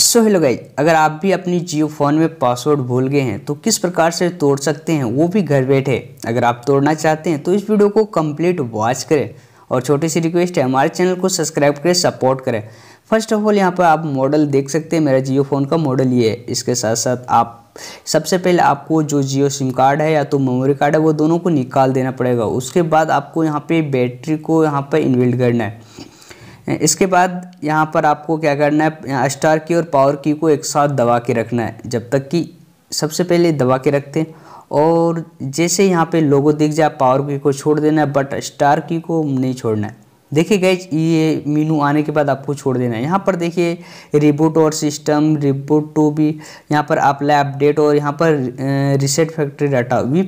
So hello guys अगर आप भी अपनी जियो फ़ोन में पासवर्ड भूल गए हैं तो किस प्रकार से तोड़ सकते हैं? वो भी घर बैठे। अगर आप तोड़ना चाहते हैं तो इस वीडियो को कंप्लीट वॉच करें और छोटी सी रिक्वेस्ट है, हमारे चैनल को सब्सक्राइब करें, सपोर्ट करें। फ़र्स्ट ऑफ़ ऑल, यहाँ पर आप मॉडल देख सकते हैं, मेरा जियो फ़ोन का मॉडल ये है। इसके साथ साथ आप, सबसे पहले आपको जो जियो सिम कार्ड है या तो मेमोरी कार्ड है, वो दोनों को निकाल देना पड़ेगा। उसके बाद आपको यहाँ पे बैटरी को यहाँ पर इन्बिल्ड करना है। इसके बाद यहाँ पर आपको क्या करना है स्टार की और पावर की को एक साथ दबा के रखना है, जब तक कि सबसे पहले दबा के रखते हैं। और जैसे यहाँ पे लोगो दिख जाए पावर की को छोड़ देना है बट स्टार की को नहीं छोड़ना है। देखिए गैज ये मीनू आने के बाद आपको छोड़ देना है। यहाँ पर देखिए रिबूट और सिस्टम रिबूट टू भी यहाँ पर अप्लाई अपडेट और यहाँ पर रिसेट फैक्ट्री डाटा भी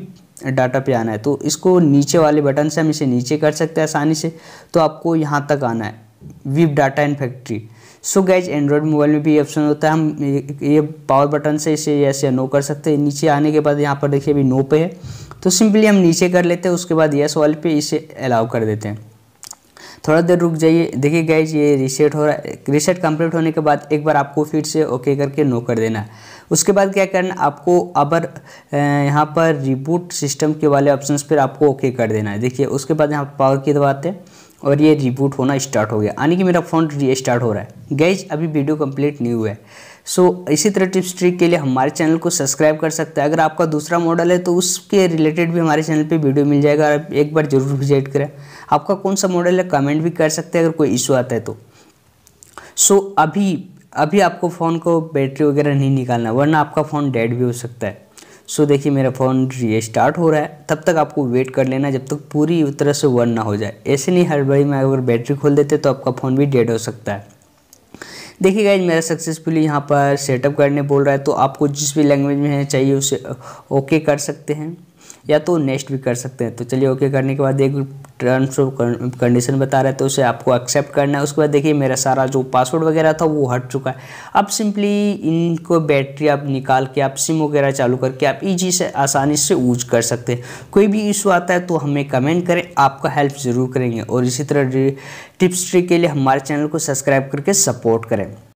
डाटा पे आना है। तो इसको नीचे वाले बटन से हम इसे नीचे कर सकते हैं आसानी से। तो आपको यहाँ तक आना है। Wipe data in factory so guys android mobile में भी ऑप्शन होता है। हम ये पावर बटन से इसे यस या नो कर सकते हैं। नीचे आने के बाद यहाँ पर देखिए अभी नो पे है। तो सिंपली हम नीचे कर लेते हैं, उसके बाद यस वाले पे इसे अलाउ कर देते हैं। थोड़ा देर रुक जाइए। देखिए गैज ये रीसेट हो रहा है। रीसेट कंप्लीट होने के बाद एक बार आपको फिर से ओके करके नो कर देना उसके बाद क्या करना, आपको अबर यहाँ पर रिबूट सिस्टम के वाले ऑप्शन पर आपको ओके कर देना है। देखिए, उसके बाद यहाँ पावर की दबाते हैं। और ये रिबूट होना स्टार्ट हो गया। यानी कि मेरा फ़ोन रीस्टार्ट हो रहा है। गैज अभी वीडियो कंप्लीट नहीं हुआ है। सो so, इसी तरह टिप्स ट्रिक के लिए हमारे चैनल को सब्सक्राइब कर सकते हैं। अगर आपका दूसरा मॉडल है तो उसके रिलेटेड भी हमारे चैनल पे वीडियो मिल जाएगा। आप एक बार ज़रूर विज़िट करें। आपका कौन सा मॉडल है कमेंट भी कर सकते हैं अगर कोई इशू आता है तो। सो so, अभी अभी आपको फ़ोन को बैटरी वगैरह नहीं निकालना वरना आपका फ़ोन डेड भी हो सकता है। सो देखिए, मेरा फ़ोन स्टार्ट हो रहा है। तब तक आपको वेट कर लेना जब तक पूरी तरह से वन ना हो जाए। ऐसे नहीं, हर बड़ी में अगर बैटरी खोल देते तो आपका फ़ोन भी डेड हो सकता है। देखिए गाइज़ मेरा सक्सेसफुली यहाँ पर सेटअप करने बोल रहा है तो आपको जिस भी लैंग्वेज में चाहिए उसे ओके कर सकते हैं। या तो नेक्स्ट भी कर सकते हैं। तो चलिए ओके करने के बाद एक टर्म्स ऑफ़ कंडीशन बता रहे तो उसे आपको एक्सेप्ट करना है। उसके बाद देखिए, मेरा सारा जो पासवर्ड वगैरह था, वो हट चुका है। अब सिंपली इनको बैटरी आप निकाल के आप सिम वगैरह चालू करके आप ईजी से, आसानी से यूज़ कर सकते हैं। कोई भी इशू आता है तो हमें कमेंट करें, आपका हेल्प ज़रूर करेंगे। और इसी तरह टिप्स ट्री के लिए हमारे चैनल को सब्सक्राइब करके सपोर्ट करें।